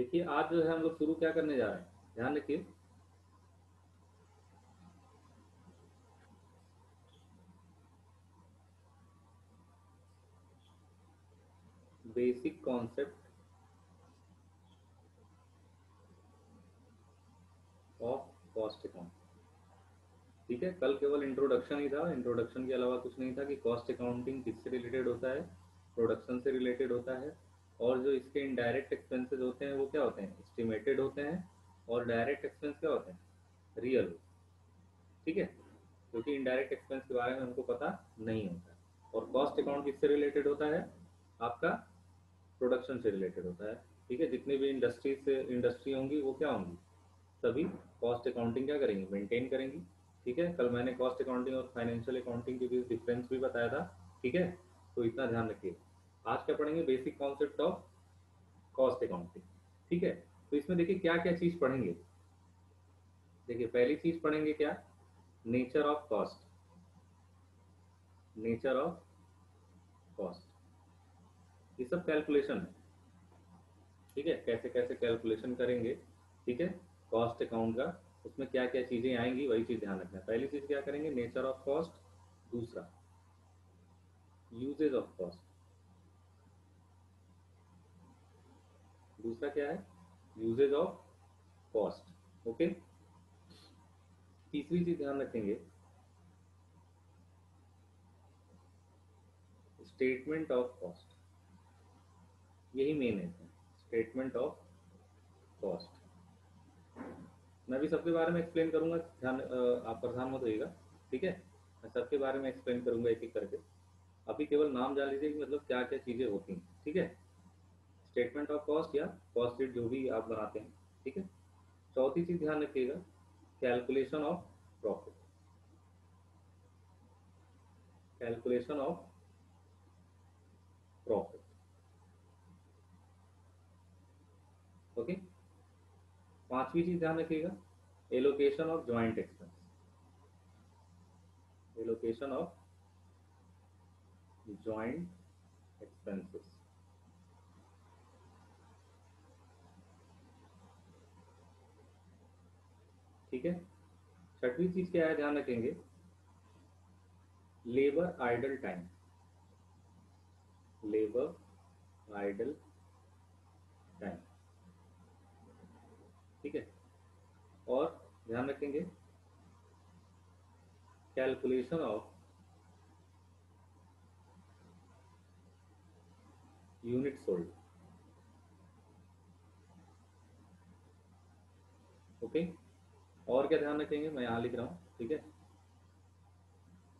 देखिए, आज जो है हम लोग शुरू क्या करने जा रहे हैं? ध्यान रखिए। Basic concept of cost account ठीक है, कल केवल इंट्रोडक्शन ही था। इंट्रोडक्शन के अलावा कुछ नहीं था कि कॉस्ट अकाउंटिंग किससे रिलेटेड होता है प्रोडक्शन से रिलेटेड होता है। और जो इसके इनडायरेक्ट एक्सपेंसेस होते हैं, वो क्या होते हैं? एस्टिमेटेड होते हैं और डायरेक्ट एक्सपेंस क्या होते हैं? रियल होते हैं। ठीक है? क्योंकि इनडायरेक्ट एक्सपेंस के बारे में हमको पता नहीं होता और कॉस्ट अकाउंट किससे रिलेटेड होता है? आपका प्रोडक्शन से रिलेटेड होता है। ठीक है? जितनी भी इंडस्ट्री से इंडस्ट्री होंगी, वो क्या होंगी? सभी कॉस्ट अकाउंटिंग क्या करेंगी? मेंटेन करेंगी। ठीक है? कल मैंने कॉस्ट अकाउंटिंग और फाइनेंशियल अकाउंटिंग के बीच डिफरेंस भी बताया था। ठीक है? तो इतना ध्यान रखिए आज क्या पढ़ेंगे? Basic concept of cost accounting ठीक है? तो इसमें देखिए क्या क्या चीज़ पढ़ेंगे? देखिए, पहली चीज़ पढ़ेंगे क्या? Nature of cost nature of cost ये सब कैलकुलेशन है। ठीक है? कैसे कैसे कैलकुलेशन करेंगे? ठीक है? कॉस्ट अकाउंट का, उसमें क्या क्या चीज़ें आएँगी, वही चीज़ ध्यान रखना पहली चीज़ क्या करेंगे? नेचर ऑफ़ कॉस्ट दूसरा यूजेज ऑफ़ कॉस्ट दूसरा क्या है? यूजेज ऑफ़ कॉस्ट ओके तीसरी चीज़ ध्यान रखेंगे। स्टेटमेंट ऑफ़ कॉस्ट यही मेन है स्टेटमेंट ऑफ़ कॉस्ट मैं भी सबके बारे में एक्सप्लेन करूँगा, ध्यान आप परेशान मत होइएगा, ठीक है? मैं सबके बारे में एक्सप्लेन करूँगा एक एक करके। अभी केवल नाम जान लीजिए कि मतलब क्या क्या चीज़ें होती हैं, ठीक है? स्टेटमेंट ऑफ़ कॉस्ट या कॉस्ट शीट जो भी आप बनाते हैं, ठीक है? चौथी चीज़ ध्यान रखिएगा calculation of profit calculation of profit okay पांचवी चीज़ ध्यान रखिएगा allocation of joint expense allocation of joint expenses ठीक है? छठवीं चीज़ क्या है? ध्यान रखेंगे। Labour idle time labour idle time ठीक है? और ध्यान रखेंगे। Calculation of unit sold okay और क्या ध्यान रखेंगे? मैं यहाँ लिख रहा हूँ, ठीक है?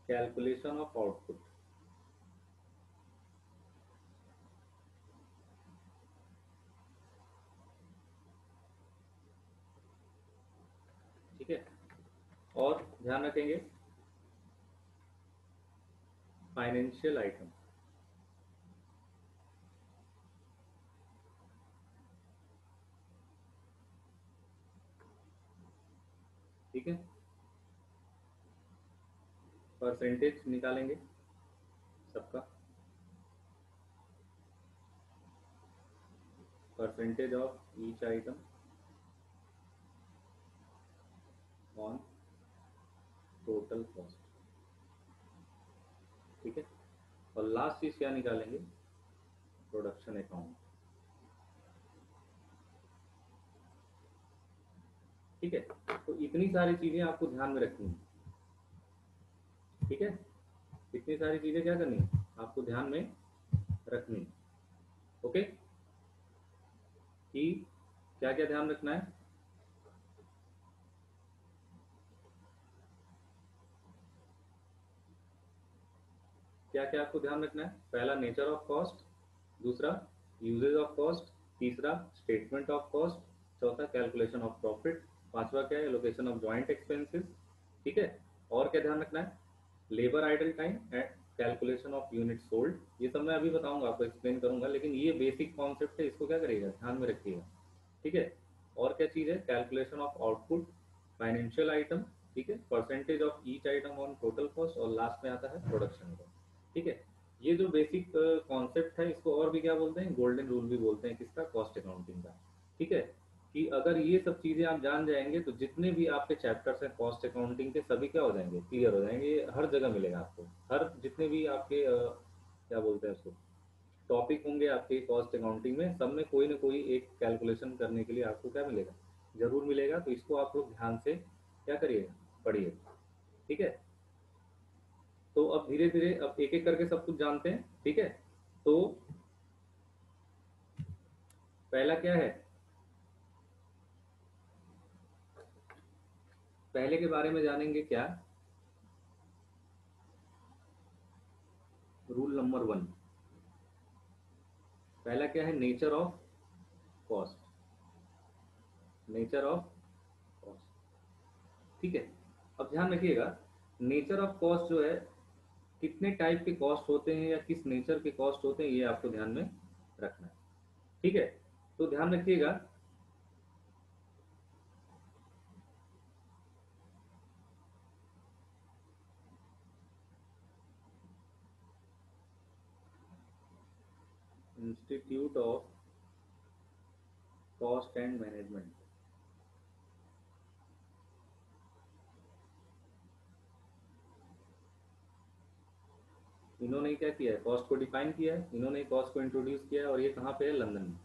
कैलकुलेशन ऑफ़ आउटपुट ठीक है? और ध्यान रखेंगे फाइनेंशियल आइटम ठीक है? परसेंटेज निकालेंगे सबका। Percentage of each item on total cost ठीक है? और लास्ट चीज़ क्या निकालेंगे? प्रोडक्शन अकाउंट ठीक है? तो इतनी सारी चीज़ें आपको ध्यान में रखनी है। ठीक है? इतनी सारी चीज़ें क्या करनी है? आपको ध्यान में रखनी ओके? कि क्या क्या ध्यान रखना है? क्या क्या आपको ध्यान रखना है? पहला नेचर ऑफ़ कॉस्ट दूसरा यूजेज ऑफ़ कॉस्ट तीसरा स्टेटमेंट ऑफ़ कॉस्ट चौथा कैलकुलेशन ऑफ़ प्रॉफिट पांचवा क्या है? लोकेशन ऑफ़ ज्वाइंट एक्सपेंसेस ठीक है? और क्या ध्यान रखना है? Labour idle time and calculation of unit sold ये सब मैं अभी बताऊँगा, आपको एक्सप्लेन करूँगा, लेकिन ये बेसिक कॉन्सेप्ट है, इसको क्या करिएगा? ध्यान में रखिएगा, ठीक है? और क्या चीज़ है? Calculation of output financial item ठीक है? Percentage of each item on total cost और लास्ट में आता है प्रोडक्शन का ठीक है? ये जो बेसिक कॉन्सेप्ट है, इसको और भी क्या बोलते हैं? गोल्डन रूल भी बोलते हैं किसका? कॉस्ट अकाउंटिंग का, ठीक है? कि अगर ये सब चीज़ें आप जान जाएँगे तो जितने भी आपके चैप्टर्स हैं कॉस्ट अकाउंटिंग के, सभी क्या हो जाएँगे? क्लियर हो जाएँगे। हर जगह मिलेगा आपको। हर, जितने भी आपके क्या बोलते हैं उसको? टॉपिक होंगे आपके कॉस्ट अकाउंटिंग में, सब में कोई ना कोई एक कैलकुलेशन करने के लिए आपको क्या मिलेगा? ज़रूर मिलेगा। तो इसको आप लोग ध्यान से क्या करिएगा? पढ़िए ठीक है? तो अब धीरे धीरे अब एक एक करके सब कुछ जानते हैं। ठीक है? तो पहला क्या है? पहले के बारे में जानेंगे क्या? रूल नंबर वन पहला क्या है? Nature of cost nature of cost ठीक है? अब ध्यान रखिएगा नेचर ऑफ़ कॉस्ट जो है, कितने टाइप के कॉस्ट होते हैं या किस नेचर के कॉस्ट होते हैं, ये आपको ध्यान में रखना है। ठीक है? तो ध्यान रखिएगा institute of cost and management इन्होंने क्या किया है? कॉस्ट को डिफाइन किया है। इन्होंने कॉस्ट को इंट्रोड्यूस किया है और ये कहाँ पे है? लंदन में।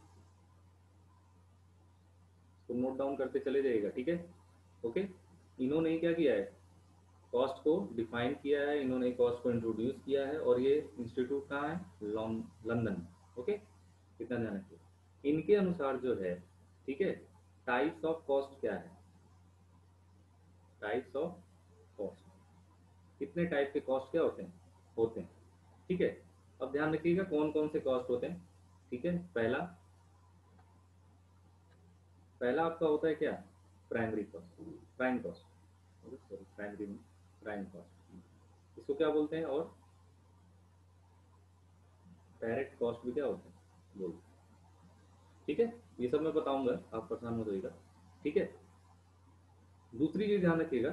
तो नोट डाउन करते चले जाइएगा, ठीक है? ओके इन्होंने क्या किया है? कॉस्ट को डिफाइन किया है। इन्होंने कॉस्ट को इंट्रोड्यूस किया है और ये इंस्टीट्यूट कहाँ है? London okay? कितना ध्यान रखिए। इनके अनुसार जो है, ठीक है टाइप्स ऑफ़ कॉस्ट क्या है? टाइप्स ऑफ़ कॉस्ट कितने टाइप के कॉस्ट क्या होते हैं? होते हैं, ठीक है? अब ध्यान रखिएगा कौन कौन से कॉस्ट होते हैं, ठीक है? पहला पहला आपका होता है क्या? Primary cost prime cost sorry primary prime cost इसको क्या बोलते हैं और डायरेक्ट कॉस्ट भी क्या होता है? बोल। ठीक है? ये सब मैं बताऊँगा, आप परेशान मत होइएगा। ठीक है? दूसरी चीज़ ध्यान रखिएगा,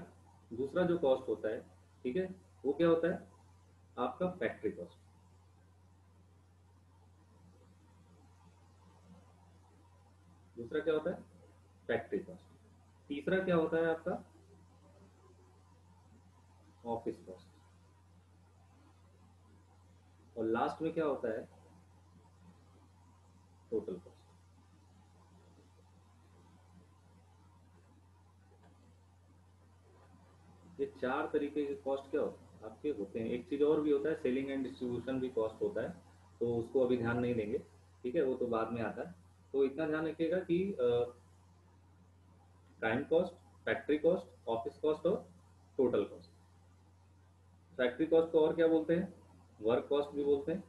दूसरा जो कॉस्ट होता है, ठीक है, वो क्या होता है? आपका फैक्ट्री कॉस्ट दूसरा क्या होता है? फैक्ट्री कॉस्ट तीसरा क्या होता है आपका? ऑफ़िस कॉस्ट और लास्ट में क्या होता है? टोटल कॉस्ट ये चार तरीके के कॉस्ट क्या होते हैं? आपके होते हैं। एक चीज़ और भी होता है सेलिंग एंड डिस्ट्रीब्यूशन भी कॉस्ट होता है तो उसको अभी ध्यान नहीं देंगे, ठीक है? वो तो बाद में आता है। तो इतना ध्यान रखिएगा कि time cost factory cost office cost और टोटल कॉस्ट फैक्ट्री कॉस्ट को और क्या बोलते हैं? वर्क कॉस्ट भी बोलते हैं।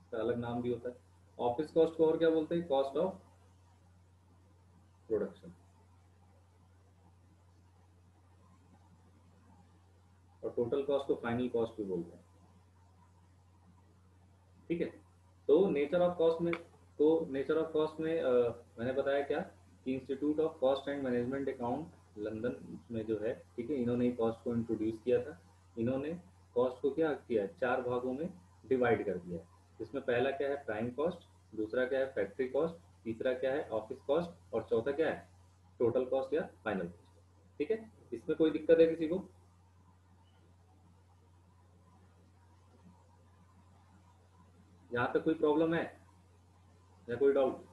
इसका अलग नाम भी होता है। ऑफ़िस कॉस्ट को और क्या बोलते हैं? कॉस्ट ऑफ़ प्रोडक्शन और टोटल कॉस्ट को फाइनल कॉस्ट भी बोलते हैं। ठीक है? तो नेचर ऑफ़ कॉस्ट में तो नेचर ऑफ़ कॉस्ट में आ, मैंने बताया क्या? कि institute of cost and management account London में जो है ठीक है इन्होंने कॉस्ट को इंट्रोड्यूस किया था। इन्होंने कॉस्ट को क्या किया? चार भागों में डिवाइड कर दिया। इसमें पहला क्या है? प्राइम कॉस्ट दूसरा क्या है? फैक्ट्री कॉस्ट तीसरा क्या है? ऑफ़िस कॉस्ट और चौथा क्या है? टोटल कॉस्ट या फाइनल कॉस्ट ठीक है? इसमें कोई दिक्कत है किसी को? यहाँ पे कोई प्रॉब्लम है? या कोई डाउट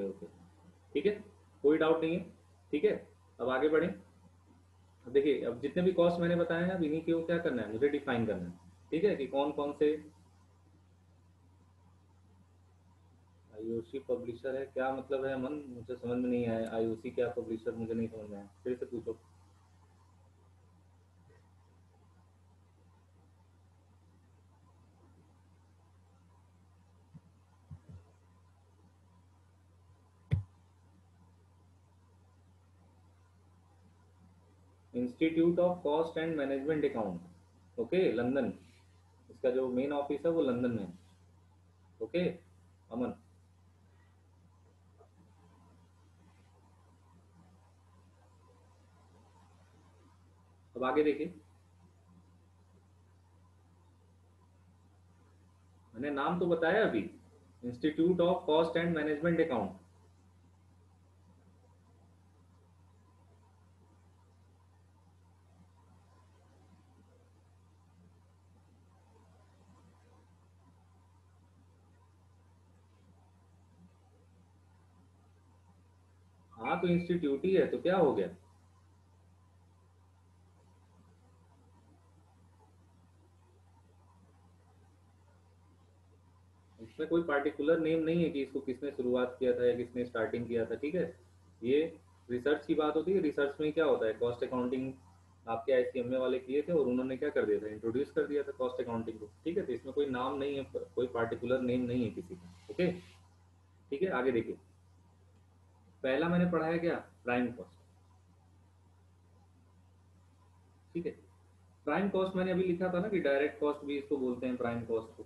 ओके ओके। ठीक है? कोई डाउट नहीं है। ठीक है? अब आगे बढ़े। देखिए, अब जितने भी कॉस्ट मैंने बताए हैं, अब इन्हीं के क्या करना है? मुझे डिफाइन करना है। ठीक है? कि कौन कौन से आईओसी पब्लिशर है? क्या मतलब है, मन? मुझे समझ में नहीं आया। आईओसी क्या पब्लिशर मुझे नहीं समझ में आया। फिर से पूछो। Institute of cost and management account okay London इसका जो मेन ऑफ़िस है वो लंदन में ओके okay? अमन अब आगे देखिए। मैंने नाम तो बताया अभी institute of cost and management account हाँ तो इंस्टीट्यूट ही है तो क्या हो गया? इसमें कोई पार्टिकुलर नेम नहीं है कि इसको किसने शुरुआत किया था या किसने स्टार्टिंग किया था, ठीक है? ये रिसर्च की बात होती है रिसर्च में क्या होता है? कॉस्ट अकाउंटिंग आपके आईसीएमए वाले किए थे और उन्होंने क्या कर दिया था? इंट्रोड्यूस कर दिया था कॉस्ट अकाउंटिंग को, ठीक है? तो इसमें कोई नाम नहीं है, कोई पार्टिकुलर नेम नहीं है किसी का ओके ठीक है, आगे देखिए। पहला मैंने पढ़ाया क्या? प्राइम कॉस्ट ठीक है? प्राइम कॉस्ट मैंने अभी लिखा था ना कि डायरेक्ट कॉस्ट भी इसको बोलते हैं प्राइम कॉस्ट को।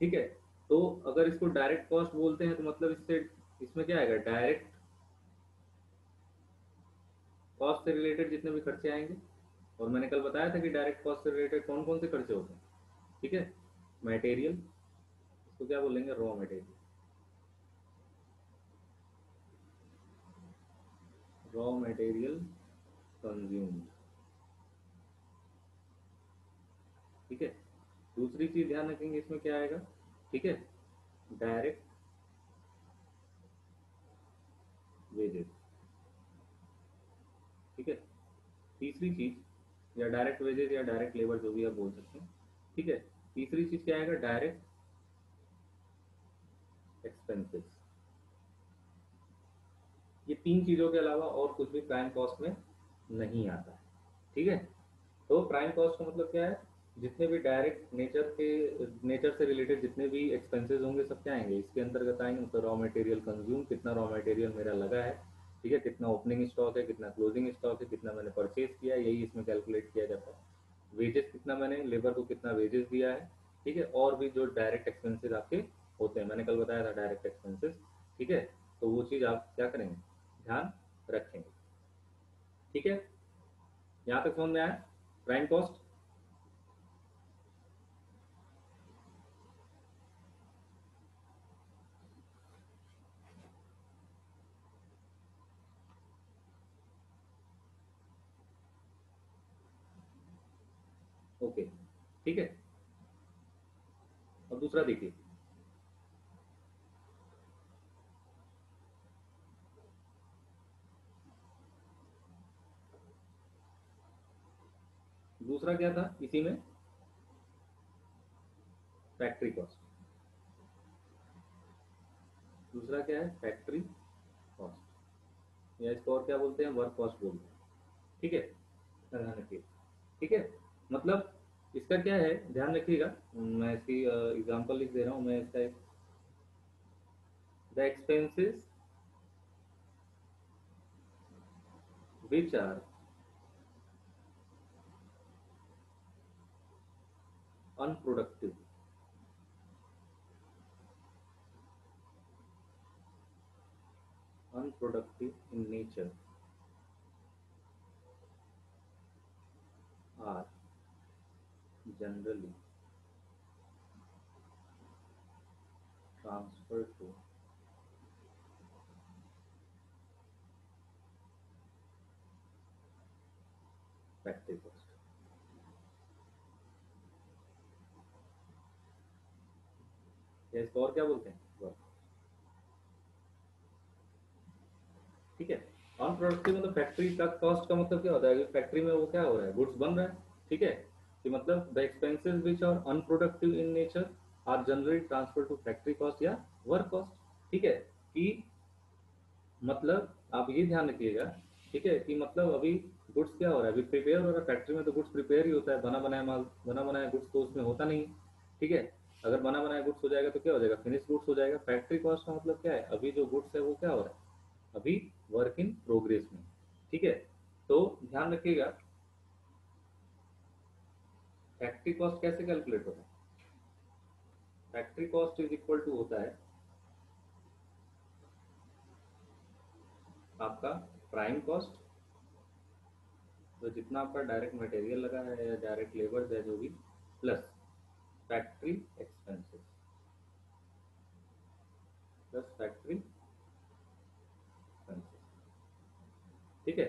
ठीक है? तो अगर इसको डायरेक्ट कॉस्ट बोलते हैं तो मतलब इससे, इसमें क्या आएगा? डायरेक्ट कॉस्ट से रिलेटेड जितने भी खर्चे आएँगे। और मैंने कल बताया था कि डायरेक्ट कॉस्ट से रिलेटेड कौन कौन से खर्चे होते हैं। ठीक है? मटेरियल इसको क्या बोलेंगे? Raw material raw material consumed ठीक है? दूसरी चीज़ ध्यान रखेंगे, इसमें क्या आएगा? ठीक है? डायरेक्ट वेजेस ठीक है? तीसरी चीज़, या डायरेक्ट वेजेस या डायरेक्ट लेबर जो भी आप बोल सकते हैं। ठीक है? तीसरी चीज़ क्या आएगा? डायरेक्ट एक्सपेंसेस ये तीन चीज़ों के अलावा और कुछ भी प्राइम कॉस्ट में नहीं आता। है ठीक है? तो प्राइम कॉस्ट का मतलब क्या है? जितने भी डायरेक्ट नेचर के नेचर से रिलेटेड जितने भी एक्सपेंसेस होंगे, सब क्या आएँगे? इसके अंतर्गत आएँगे मतलब रॉ मटेरियल कंज्यूम कितना रॉ मटेरियल मेरा लगा है, ठीक है? कितना ओपनिंग स्टॉक है, कितना क्लोजिंग स्टॉक है, कितना मैंने परचेज किया यही इसमें कैलकुलेट किया जाता है। वेजेस कितना मैंने लेबर को कितना वेजेस दिया है, ठीक है? और भी जो डायरेक्ट एक्सपेंसेस आपके होते हैं। मैंने कल बताया था डायरेक्ट एक्सपेंसेस ठीक है? तो वो चीज़ आप क्या करेंगे? ध्यान रखेंगे। ठीक है? यहाँ तक समझ में आया। Prime cost okay. ठीक है? और दूसरा देखिए। दूसरा क्या था? इसी में फैक्ट्री कॉस्ट दूसरा क्या है? फैक्ट्री कॉस्ट या इसको और क्या बोलते हैं? वर्क कॉस्ट बोलते हैं। ठीक है? ध्यान रखिए। ठीक है? मतलब इसका क्या है? ध्यान रखिएगा। मैं इसकी एग्जांपल लिख दे रहा हूँ। मैं इसका एक the expenses which are unproductive. Unproductive in nature. Are generally transferred to factory या इसको और क्या बोलते हैं? वर्क ठीक है? अनप्रोडक्टिव मतलब फैक्ट्री का कॉस्ट का मतलब क्या होता है? फैक्ट्री में वो क्या हो रहा है? गुड्स बन रहा है। ठीक है? कि मतलब the expenses which are unproductive in nature are generally transfer to factory cost या वर्क कॉस्ट ठीक है? कि मतलब आप ये ध्यान रखिएगा, ठीक है? कि मतलब अभी गुड्स क्या हो रहा है? अभी प्रिपेयर हो रहा है फैक्ट्री में तो गुड्स प्रिपेयर ही होता है। बना बनाया माल, बना बनाया गुड्स तो उसमें होता नहीं। ठीक है? अगर बना बनाया गुड्स हो जाएगा तो क्या हो जाएगा? फिनिश गुड्स हो जाएगा। फैक्ट्री कॉस्ट का मतलब क्या है? अभी जो गुड्स है वो क्या हो रहा है? अभी वर्क इन प्रोग्रेस में। ठीक है? तो ध्यान रखिएगा फैक्ट्री कॉस्ट कैसे कैलकुलेट होता है? Factory cost is equal to होता है आपका प्राइम कॉस्ट तो जितना आपका डायरेक्ट मटेरियल लगा है या डायरेक्ट लेबर है जो भी plus factory expenses plus factory ठीक है?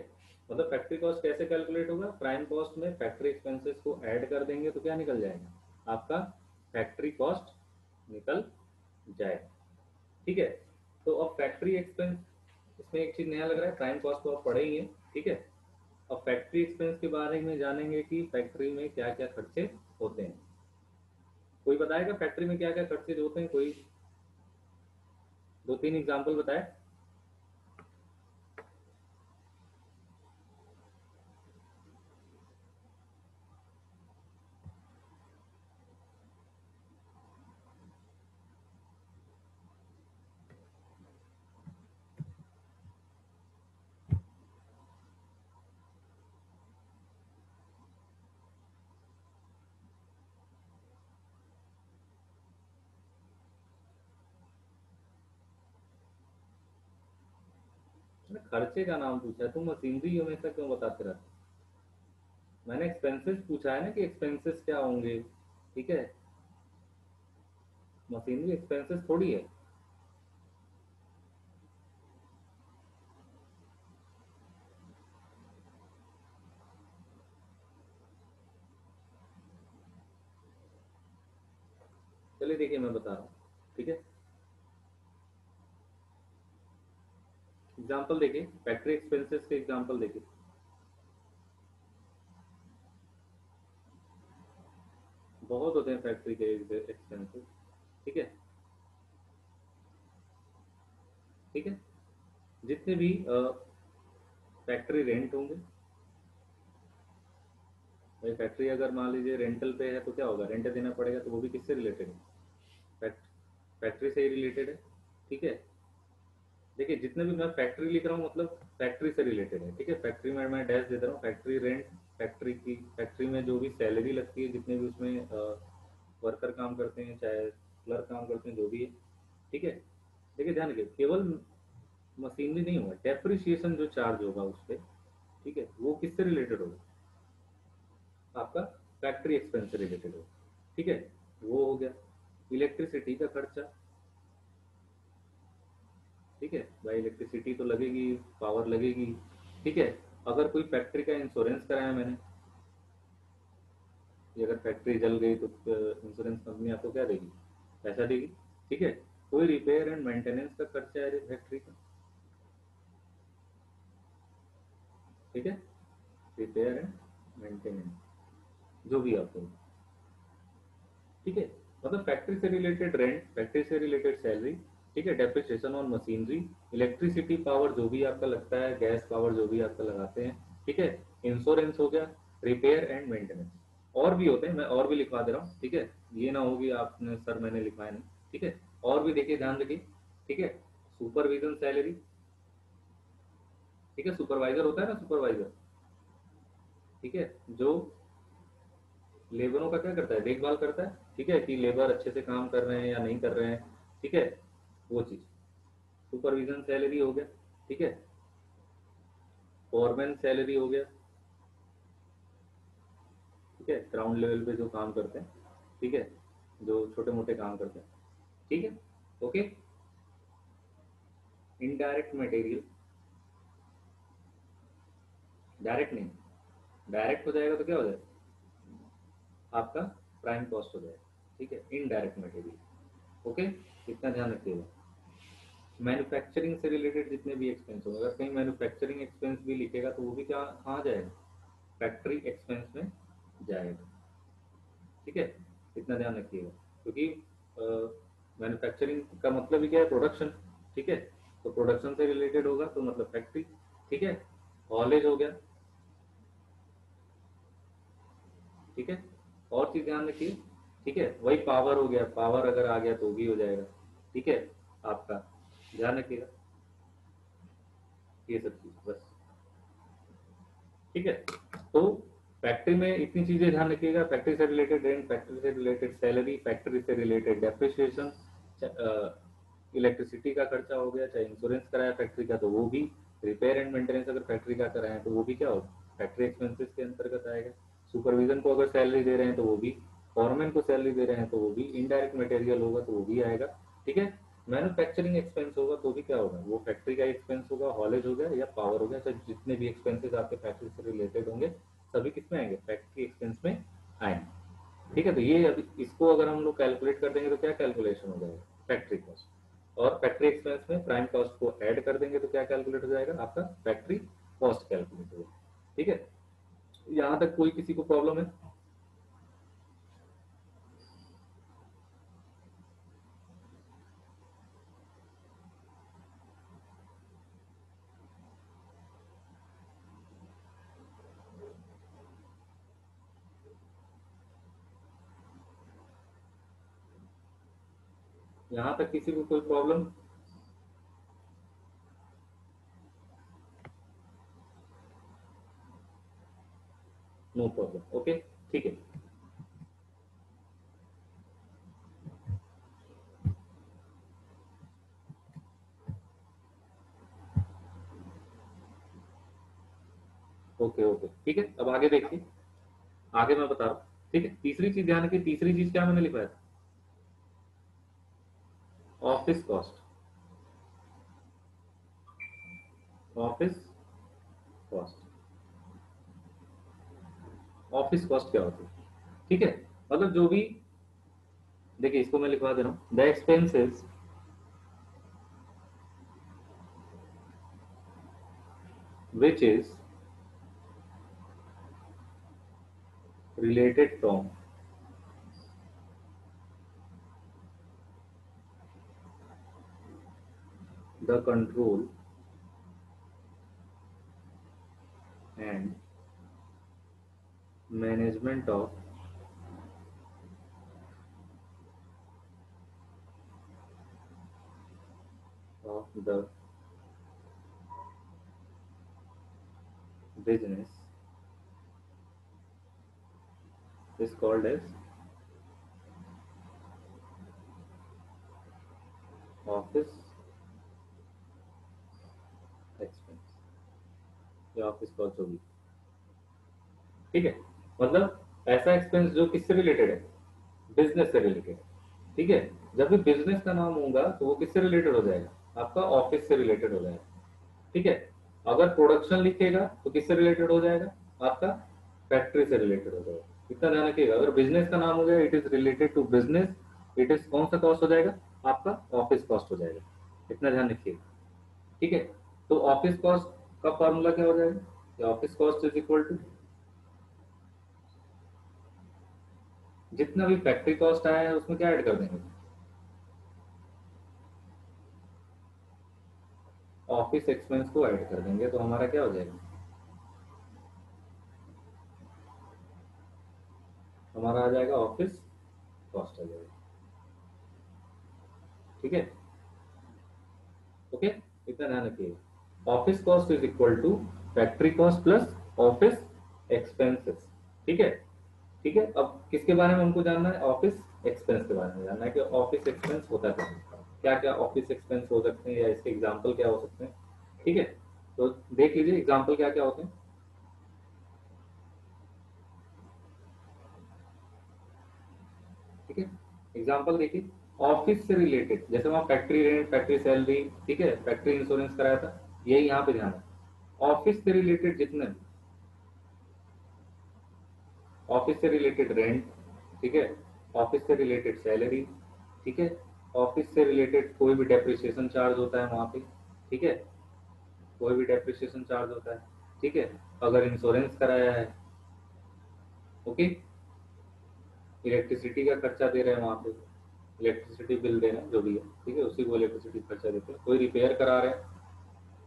मतलब फैक्ट्री कॉस्ट कैसे कैलकुलेट होगा? प्राइम कॉस्ट में फैक्ट्री एक्सपेंसेस को ऐड कर देंगे तो क्या निकल जाएगा? आपका फैक्ट्री कॉस्ट निकल जाएगा। ठीक है? तो अब फैक्ट्री एक्सपेंस इसमें एक चीज़ नया लग रहा है प्राइम कॉस्ट तो आप पढ़े ही है ठीक है? अब फैक्ट्री एक्सपेंस के बारे में जानेंगे कि फैक्ट्री में क्या क्या खर्चे बताएगा फैक्ट्री में क्या क्या खर्चे होते हैं कोई? दो तीन एग्ज़ाम्पल बताए। खर्चे का नाम पूछा है, तुम मशीनरी हमेशा क्यों बताते रहते मैंने एक्सपेंसेस पूछा है ना कि एक्सपेंसेस क्या होंगे? ठीक है? मशीनरी एक्सपेंसेस थोड़ी है। चलिए देखिए मैं बता रहा हूँ, ठीक है? एग्ज़ाम्पल देखिए फैक्ट्री एक्सपेंसेस के एग्ज़ाम्पल देखिए। बहुत होते हैं फैक्ट्री के एक्सपेंसेस ठीक है? ठीक है? जितने भी फैक्ट्री रेंट होंगे, भाई फैक्ट्री अगर मान लीजिए रेंटल पे है तो क्या होगा? रेंट देना पड़ेगा तो वो भी किससे रिलेटेड है? फैक्ट्री से ही रिलेटेड है, ठीक है? देखिए, जितने भी मैं फैक्ट्री लिख रहा हूँ मतलब फैक्ट्री से रिलेटेड है, ठीक है? फैक्ट्री में मैं डैश दे रहा हूँ फैक्ट्री रेंट फैक्ट्री की फैक्ट्री में जो भी सैलरी लगती है, जितने भी उसमें वर्कर काम करते हैं, चाहे क्लर्क काम करते हैं, जो भी है, ठीक है? देखिए, ध्यान रखिए, केवल मशीनरी नहीं होगा डेप्रिशिएशन जो चार्ज होगा उस पर ठीक है? वो किससे रिलेटेड होगा? आपका फैक्ट्री एक्सपेंस से रिलेटेड होगा, ठीक है? वो हो गया इलेक्ट्रिसिटी का खर्चा ठीक है? भाई इलेक्ट्रिसिटी तो लगेगी पावर लगेगी। ठीक है? अगर कोई फैक्ट्री का इंश्योरेंस कराया मैंने अगर फैक्ट्री जल गई तो इंश्योरेंस कंपनी आपको क्या देगी? पैसा देगी? ठीक है? कोई रिपेयर एंड मेंटेनेंस का खर्चा है फैक्ट्री का। ठीक है? रिपेयर एंड मेंटेनेंस जो भी आपको। ठीक है? मतलब फैक्ट्री से रिलेटेड रेंट फैक्ट्री से रिलेटेड सैलरी ठीक है depreciation on machinery electricity power जो भी आपका लगता है गैस पावर जो भी आपका लगाते हैं, ठीक है इंश्योरेंस हो गया रिपेयर एंड मेंटेनेंस और भी होते हैं, मैं और भी लिखवा दे रहा हूँ, ठीक है, ये ना होगी आपने सर मैंने लिखवाया नहीं, ठीक है, और भी देखिए, ध्यान रखिए, ठीक है सुपरविजन सैलरी ठीक है सुपरवाइजर होता है ना सुपरवाइजर ठीक है, जो लेबरों का क्या करता है, देखभाल करता है, ठीक है, कि लेबर अच्छे से काम कर रहे हैं या नहीं कर रहे हैं, ठीक है वो चीज़। सुपरविजन सैलरी हो गया, ठीक है? फॉरमैन सैलरी हो गया, ठीक है? ग्राउंड लेवल पे जो काम करते हैं, ठीक है? जो छोटे मोटे काम करते हैं, ठीक है? ओके इनडायरेक्ट मटेरियल डायरेक्ट नहीं डायरेक्ट हो जाएगा तो क्या हो जाएगा? आपका प्राइम कॉस्ट हो जाएगा, ठीक है? इनडायरेक्ट मटेरियल ओके इतना ध्यान रखिएगा। मैन्युफैक्चरिंग से रिलेटेड जितने भी एक्सपेंस हो अगर कहीं मैन्युफैक्चरिंग एक्सपेंस भी लिखेगा तो वो भी क्या, कहाँ जाएगा? फैक्ट्री एक्सपेंस में जाएगा। ठीक है? इतना ध्यान रखिएगा। क्योंकि मैन्युफैक्चरिंग का मतलब ही क्या है? प्रोडक्शन ठीक है? तो प्रोडक्शन से रिलेटेड होगा तो मतलब फैक्ट्री ठीक है? कॉलेज हो गया। ठीक है? और चीज़ ध्यान रखिए। ठीक है? वही पावर हो गया। पावर अगर आ गया तो भी हो जाएगा। ठीक है? आपका। ध्यान रखिएगा। ये सब चीज़, बस। ठीक है? तो फैक्ट्री में इतनी चीज़ें ध्यान रखिएगा। फैक्ट्री से रिलेटेड रेंट फैक्ट्री से रिलेटेड सैलरी फैक्ट्री से रिलेटेड डेप्रिसिएशन इलेक्ट्रिसिटी का खर्चा हो गया, चाहे इंश्योरेंस कराया फैक्ट्री का तो वो भी रिपेयर एंड मेंटेनेंस अगर फैक्ट्री का कराया तो वो भी क्या होगा? फैक्ट्री एक्सपेंसेस के अंतर्गत आएगा। सुपरविजन को अगर सैलरी दे रहे हैं तो वो भी फॉरमैन को सैलरी दे रहे हैं तो वो भी इनडायरेक्ट मटेरियल होगा तो वो भी आएगा। ठीक है? मैन्युफैक्चरिंग एक्सपेंस होगा तो भी क्या होगा? वो फैक्ट्री का एक्सपेंस होगा हॉलेज हो गया या पावर हो गया तो जितने भी एक्सपेंसेस आपके फैक्ट्री से रिलेटेड होंगे, सभी किसमें आएँगे? फैक्ट्री एक्सपेंस में आएँगे। ठीक है तो ये अभी इसको अगर हम लोग कैलकुलेट कर देंगे तो क्या कैलकुलेशन हो जाएगा? फैक्ट्री कॉस्ट और फैक्ट्री एक्सपेंस में प्राइम कॉस्ट को ऐड कर देंगे तो क्या कैलकुलेट हो जाएगा? आपका फैक्ट्री कॉस्ट कैलकुलेट होगा। ठीक है? यहाँ तक कोई किसी को प्रॉब्लम है? यहाँ तक किसी को कोई प्रॉब्लम नो प्रॉब्लम ओके ठीक है। ओके ओके ठीक है? अब आगे देखिए। आगे मैं बता रहा हूँ। ठीक है? तीसरी चीज़ ध्यान रखिए। तीसरी चीज़ क्या मैंने लिखवाया था office cost office cost office cost क्या होती है? ठीक है? मतलब जो भी, देखिए, इसको मैं लिखवा दे रहा हूँ। The expenses which is related from the control and management of of the business. Is called as office या ऑफ़िस कॉस्ट होगी? ठीक है? मतलब ऐसा एक्सपेंस जो किससे रिलेटेड है? बिज़नेस से रिलेटेड ठीक है? जब भी बिज़नेस का नाम होगा तो वो किससे रिलेटेड हो जाएगा? आपका ऑफ़िस से रिलेटेड हो जाएगा। ठीक है? अगर प्रोडक्शन लिखेगा तो किससे रिलेटेड हो जाएगा? आपका फैक्ट्री से रिलेटेड हो जाएगा। इतना ध्यान रखिएगा। अगर बिज़नेस का नाम हो गया it is related to business it is कौन सा कॉस्ट हो जाएगा? आपका ऑफ़िस कॉस्ट हो जाएगा। इतना ध्यान रखिएगा। ठीक है? तो ऑफ़िस कॉस्ट का फॉर्मूला क्या हो जाएगा office cost is equal to जितना भी फैक्ट्री कॉस्ट आया है, उसमें क्या ऐड कर देंगे? ऑफ़िस एक्सपेंस को ऐड कर देंगे तो हमारा क्या हो जाएगा? हमारा आ जाएगा ऑफ़िस कॉस्ट आ जाएगा। ठीक है? ओके इतना ध्यान रखिएगा। Office cost is equal to factory cost plus office expenses ठीक है? ठीक है? अब किसके बारे में हमको जानना है? ऑफ़िस एक्सपेंस के बारे में जानना है कि ऑफ़िस एक्सपेंस होता क्या क्या क्या ऑफ़िस एक्सपेंस हो सकते हैं या इसके एग्ज़ाम्पल क्या हो सकते हैं? ठीक है? तो देख लीजिए एग्ज़ाम्पल क्या क्या होते हैं। ठीक है? एग्ज़ाम्पल देखिए ऑफ़िस से रिलेटेड जैसे वहाँ फैक्ट्री रेंट फैक्ट्री सैलरी ठीक है? फैक्ट्री इंश्योरेंस कराया था। यही यहाँ पे ध्यान है। ऑफ़िस से रिलेटेड जितने भी। ऑफ़िस से रिलेटेड रेंट ठीक है? ऑफ़िस से रिलेटेड सैलरी ठीक है? ऑफ़िस से रिलेटेड कोई भी डेप्रिसिएशन चार्ज होता है वहाँ पे, ठीक है? कोई भी डेप्रिसिएशन चार्ज होता है, ठीक है? अगर इंश्योरेंस कराया है ओके इलेक्ट्रिसिटी का खर्चा दे रहे हैं वहाँ पे। इलेक्ट्रिसिटी बिल दे रहे हैं जो भी है, ठीक है? उसी को इलेक्ट्रिसिटी खर्चा देते हैं। कोई रिपेयर करा रहे हैं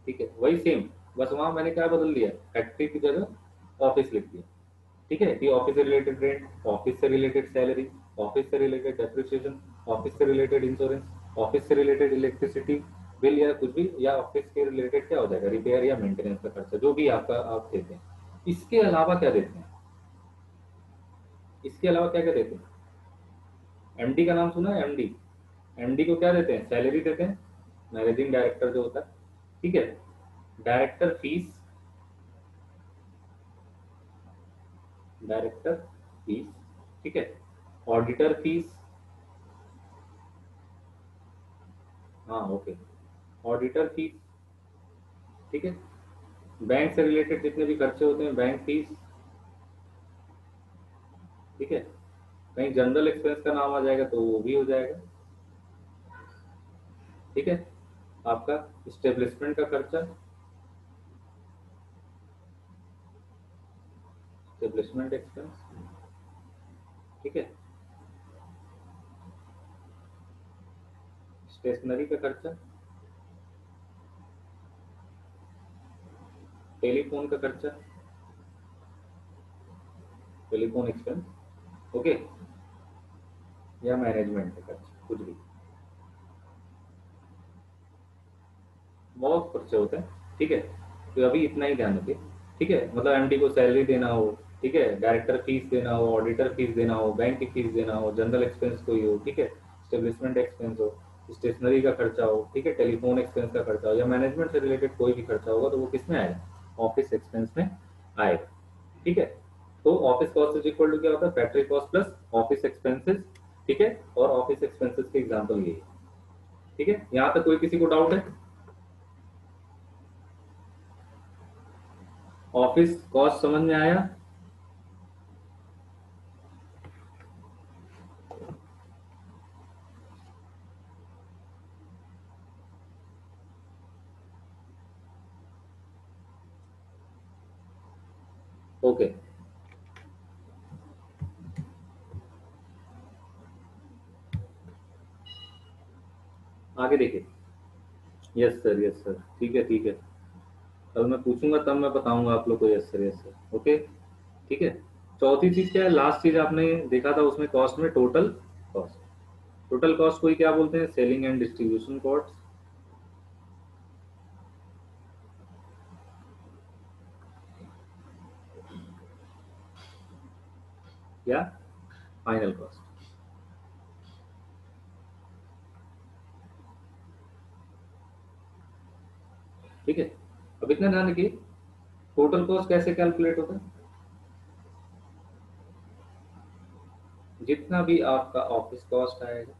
ठीक है, वही सेम बस वहाँ मैंने क्या बदल दिया फैक्ट्री की जगह ऑफ़िस लिख दिया। ठीक है कि ऑफ़िस से रिलेटेड रेंट ऑफ़िस से रिलेटेड सैलरी ऑफ़िस से रिलेटेड डेप्रिसिएशन ऑफ़िस से रिलेटेड इंश्योरेंस ऑफ़िस से रिलेटेड इलेक्ट्रिसिटी बिल या कुछ भी, या ऑफ़िस के रिलेटेड क्या हो जाएगा? रिपेयर या मेंटेनेंस का खर्चा, जो भी आपका, आप देते हैं। इसके अलावा क्या देते हैं? इसके अलावा क्या क्या देते हैं? एमडी का नाम सुना है? एमडी एमडी को क्या देते हैं? सैलरी देते हैं। मैनेजिंग डायरेक्टर जो होता है। ठीक है? डायरेक्टर फ़ीस डायरेक्टर फ़ीस ठीक है? ऑडिटर फ़ीस हाँ ओके ऑडिटर फ़ीस ठीक है? बैंक से रिलेटेड जितने भी खर्चे होते हैं बैंक फ़ीस ठीक है? कहीं जनरल एक्सपेंस का नाम आ जाएगा तो वो भी हो जाएगा। ठीक है? आपका स्टेब्लिशमेंट का खर्चा। स्टेब्लिशमेंट एक्सपेंस ठीक है? स्टेशनरी का खर्चा। टेलीफोन का खर्चा। टेलीफोन एक्सपेंस ओके या मैनेजमेंट का खर्चा, कुछ भी। बहुत खर्चे होते हैं, ठीक है? तो अभी इतना ही ध्यान रखिए, ठीक है? मतलब एमडी को सैलरी देना हो, ठीक है? डायरेक्टर फ़ीस देना हो ऑडिटर फ़ीस देना हो बैंक की फ़ीस देना हो जनरल एक्सपेंस कोई हो, ठीक है? स्टेब्लिशमेंट एक्सपेंस हो स्टेशनरी का खर्चा हो, ठीक है? टेलीफोन एक्सपेंस का खर्चा हो, या मैनेजमेंट से रिलेटेड कोई भी खर्चा होगा तो वो किसमें आएगा? ऑफ़िस एक्सपेंस में आएगा, ठीक है? तो office cost is equal to क्या होता है? Factory cost plus office expenses ठीक है? और ऑफ़िस एक्सपेंसेस के एग्ज़ाम्पल ये ठीक है? यहाँ तक कोई किसी को डाउट है? ऑफ़िस कॉस्ट समझ में आया? ओके। आगे देखिए। Yes sir yes sir. ठीक है ठीक है। कल मैं पूछूँगा, तब मैं बताऊँगा आप लोग को yes sir yes sir okay ठीक है? चौथी चीज़ क्या है? लास्ट चीज़ आपने देखा था, उसमें कॉस्ट में टोटल कॉस्ट टोटल कॉस्ट को क्या बोलते हैं? सेलिंग एंड डिस्ट्रीब्यूशन कॉस्ट या? फाइनल कॉस्ट ठीक है? अब इतना ध्यान रखिए टोटल कॉस्ट कैसे कैलकुलेट होता है? जितना भी आपका ऑफ़िस कॉस्ट आएगा।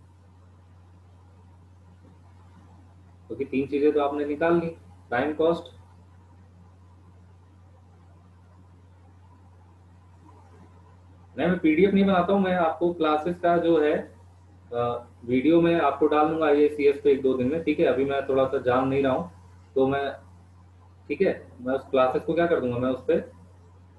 क्योंकि तो तीन चीज़ें तो आपने निकाल ली टाइम कॉस्ट नहीं, मैं पीडीएफ नहीं बनाता हूँ, मैं आपको क्लासेस का जो है वीडियो में आपको डाल दूँगा आई सी एस पे एक दो दिन में, ठीक है? अभी मैं थोड़ा सा जान नहीं रहा हूँ तो मैं ठीक है? मैं उस क्लासेस को क्या कर दूँगा? मैं उस पर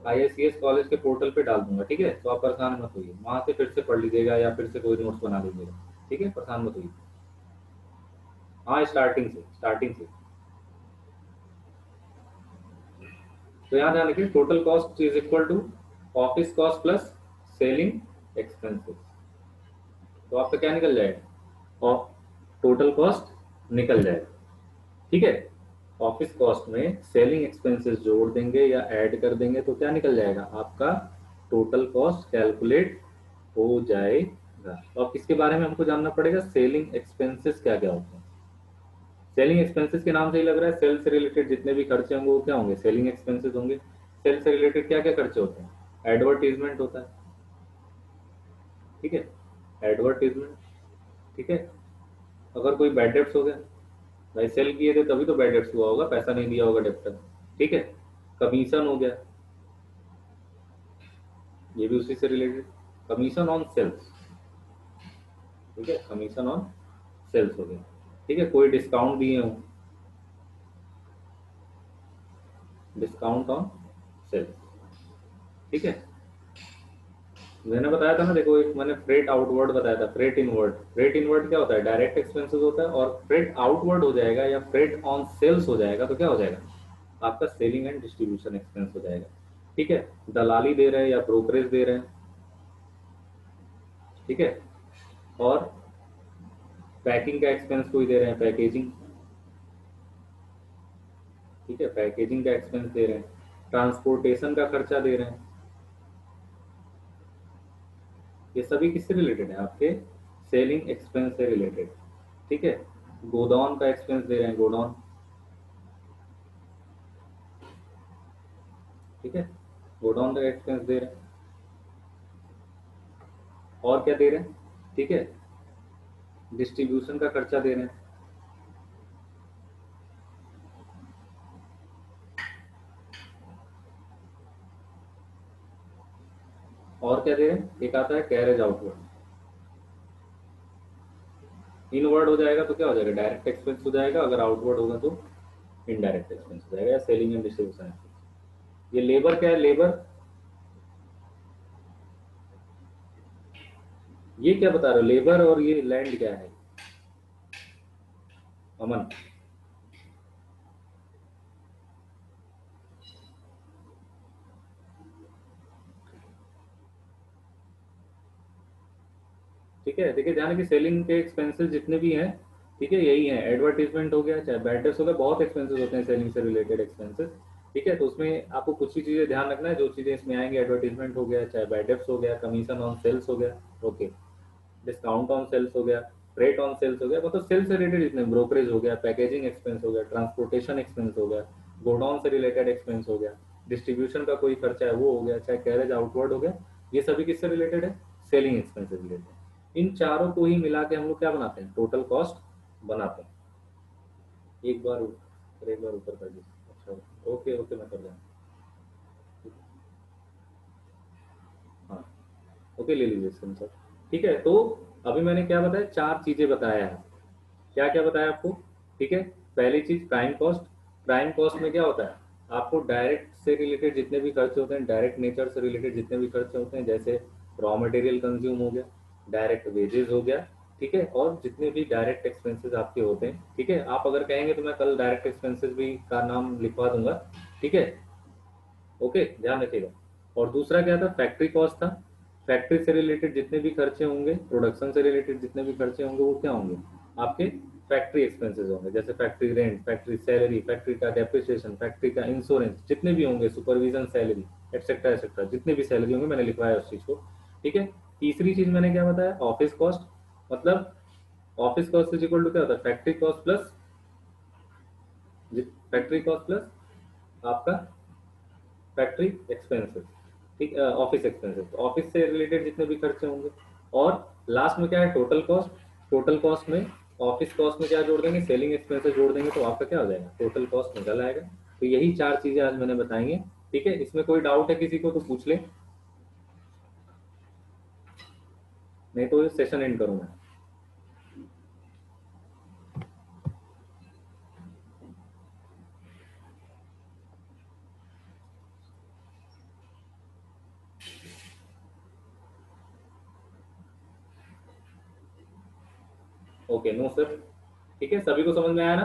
I S C S college के पोर्टल पे डाल दूँगा, ठीक है? तो आप परेशान मत होइए। वहाँ से फिर से पढ़ लीजिएगा या फिर से कोई नोट्स बना लीजिएगा, ठीक है? परेशान मत होइए। हाँ स्टार्टिंग से स्टार्टिंग से। तो यहाँ ध्यान रखिए total cost is equal to office cost plus selling expenses तो आपका क्या निकल जाएगा? टोटल कॉस्ट निकल जाएगा, ठीक है? ऑफ़िस कॉस्ट में सेलिंग एक्सपेंसेस जोड़ देंगे या ऐड कर देंगे तो क्या निकल जाएगा? आपका टोटल कॉस्ट कैलकुलेट हो जाएगा। तो अब इसके बारे में हमको जानना पड़ेगा सेलिंग एक्सपेंसेस क्या क्या होते हैं? सेलिंग एक्सपेंसेस के नाम से ही लग रहा है सेल से रिलेटेड जितने भी खर्चे होंगे वो क्या होंगे? सेलिंग एक्सपेंसेस होंगे। सेल से रिलेटेड क्या क्या खर्चे होते हैं? एडवर्टीजमेंट होता है। ठीक है? एडवर्टीजमेंट ठीक है? अगर कोई बैड डेप्ट हो गया भाई सेल किए थे, तभी तो बैड डेप्ट हुआ होगा, पैसा नहीं दिया होगा डेप्टर ठीक है? कमीशन हो गया। ये भी उसी से रिलेटेड कमीशन ऑन सेल्स ठीक है? कमीशन ऑन सेल्स हो गया। ठीक है? कोई डिस्काउंट दिए हो। डिस्काउंट ऑन सेल्स ठीक है? मैंने बताया था ना, देखो एक मैंने फ्रेट आउटवर्ड बताया था फ्रेट इनवर्ड फ्रेट इनवर्ड क्या होता है? डायरेक्ट एक्सपेंसेस होता है और फ्रेट आउटवर्ड हो जाएगा या फ्रेट ऑन सेल्स हो जाएगा तो क्या हो जाएगा? आपका सेलिंग एंड डिस्ट्रीब्यूशन एक्सपेंस हो जाएगा। ठीक है? दलाली दे रहे हैं या ब्रोकरेज दे रहे हैं। ठीक है? और पैकिंग का एक्सपेंस कोई दे रहे हैं पैकेजिंग ठीक है? पैकेजिंग का एक्सपेंस दे रहे हैं। ट्रांसपोर्टेशन का खर्चा दे रहे हैं। ये सभी किससे रिलेटेड है? आपके सेलिंग एक्सपेंस से रिलेटेड ठीक है? गोडाउन का एक्सपेंस दे रहे हैं गोडाउन ठीक है? गोडाउन का एक्सपेंस दे रहे हैं। और क्या दे रहे हैं? ठीक है? डिस्ट्रीब्यूशन का खर्चा दे रहे हैं। और क्या दे रहे हैं? एक आता है कैरेज आउटवर्ड इनवर्ड हो जाएगा तो क्या हो जाएगा? डायरेक्ट एक्सपेंस हो जाएगा। अगर आउटवर्ड होगा तो इनडायरेक्ट एक्सपेंस हो जाएगा। या सेलिंग एंड डिस्ट्रीब्यूशन ये लेबर क्या है? लेबर ये क्या बता रहे हो? लेबर और ये लैंड क्या है? अमन। ठीक है देखिए ध्यान कि सेलिंग के एक्सपेंसेस जितने भी हैं ठीक है यही है एडवर्टीजमेंट हो गया चाहे बैड हो गया बहुत एक्सपेंसेस होते हैं सेलिंग से रिलेटेड एक्सपेंसेस ठीक है तो उसमें आपको कुछ ही चीज़ें ध्यान रखना है जो चीज़ें इसमें आएँगे एडवर्टीजमेंट हो गया चाहे बैड हो गया कमीशन ऑन सेल्स हो गया ओके डिस्काउंट ऑन सेल्स हो गया रेट ऑन सेल्स हो गया मतलब सेल्स से रिलेटेड जितने ब्रोकरेज हो गया पैकेजिंग एक्सपेंस हो गया ट्रांसपोर्टेशन एक्सपेंस हो गया गोडाउन से रिलेटेड एक्सपेंस हो गया डिस्ट्रीब्यूशन का कोई खर्चा है वो हो गया चाहे कैरेज आउटवर्ड हो गया ये सभी किससे रिलेटेड है सेलिंग एक्सपेंस से रिलेटेड इन चारों को ही मिला के हम लोग क्या बनाते हैं? टोटल कॉस्ट बनाते हैं। एक बार एक बार ऊपर कर दीजिए। अच्छा ओके ओके मैं कर दूँ हाँ ओके ले लीजिए सर ठीक है तो अभी मैंने क्या बताया? चार चीज़ें बताया है। क्या क्या बताया आपको? ठीक है, पहली चीज़ प्राइम कॉस्ट प्राइम कॉस्ट में क्या होता है? आपको डायरेक्ट से रिलेटेड जितने भी खर्चे होते हैं डायरेक्ट नेचर से रिलेटेड जितने भी खर्चे होते हैं, जैसे रॉ मटेरियल कंज्यूम हो गया डायरेक्ट वेजेस हो गया, ठीक है? और जितने भी डायरेक्ट एक्सपेंसेस आपके होते हैं, ठीक है? आप अगर कहेंगे तो मैं कल डायरेक्ट एक्सपेंसेस भी का नाम लिखवा दूँगा, ठीक है? ओके ध्यान रखिएगा। और दूसरा क्या था? फैक्ट्री कॉस्ट था। फैक्ट्री से रिलेटेड जितने भी खर्चे होंगे प्रोडक्शन से रिलेटेड जितने भी खर्चे होंगे, वो क्या होंगे? आपके फैक्ट्री एक्सपेंसेस होंगे, जैसे factory rent factory salary factory का डेप्रिसिएशन फैक्ट्री का इंश्योरेंस जितने भी होंगे सुपरविजन सैलरी एक्सेट्रा एक्सेट्रा जितने भी सैलरी होंगे, मैंने लिखवाया उस चीज़ को, ठीक है? तीसरी चीज़ मैंने क्या बताया? ऑफ़िस कॉस्ट मतलब office cost is equal to क्या होता है? Factory cost plus factory cost plus आपका फैक्ट्री एक्सपेंसेस ठीक ऑफ़िस एक्सपेंसेस ऑफ़िस से रिलेटेड जितने भी खर्चे होंगे। और लास्ट में क्या है? टोटल कॉस्ट टोटल कॉस्ट में ऑफ़िस कॉस्ट में क्या जोड़ देंगे? सेलिंग एक्सपेंसेस जोड़ देंगे तो आपका क्या हो जाएगा? टोटल कॉस्ट निकल आएगा। तो यही चार चीज़ें आज मैंने बताएँगे ठीक है, इसमें कोई डाउट है किसी को तो पूछ ले। नहीं तो सेशन एंड करूँगा ओके नो सर ठीक है, सभी को समझ में आया ना?